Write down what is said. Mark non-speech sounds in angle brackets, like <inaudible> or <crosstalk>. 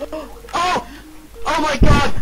<gasps> oh! Oh my god!